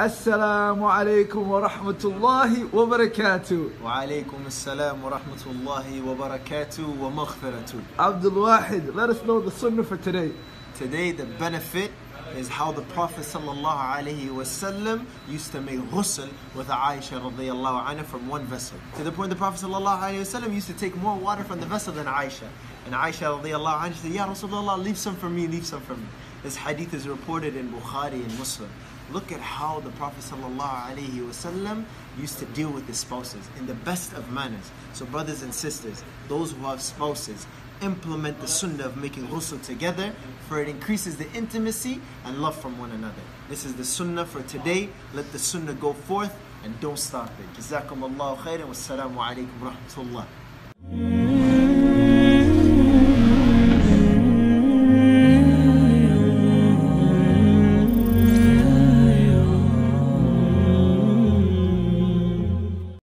السلام عليكم ورحمة الله وبركاته وعليكم السلام ورحمة الله وبركاته ومغفرته. Abdul Wahid, let us know the sunnah for today. Today the benefit is how the Prophet sallallahu alaihi wasallam used to make ghusl with Aisha radiallahu anha from one vessel. To the point the Prophet sallallahu alaihi wasallam used to take more water from the vessel than Aisha. And Aisha radiallahu anha said, Ya Rasulullah, leave some for me, leave some for me. This hadith is reported in Bukhari and Muslim. Look at how the Prophet ﷺ used to deal with his spouses in the best of manners. So, brothers and sisters, those who have spouses, implement the sunnah of making ghusl together, for it increases the intimacy and love from one another. This is the sunnah for today. Let the sunnah go forth and don't stop it. Jazakum Allahu khairan. Wassalamu alaikum rahmatullah.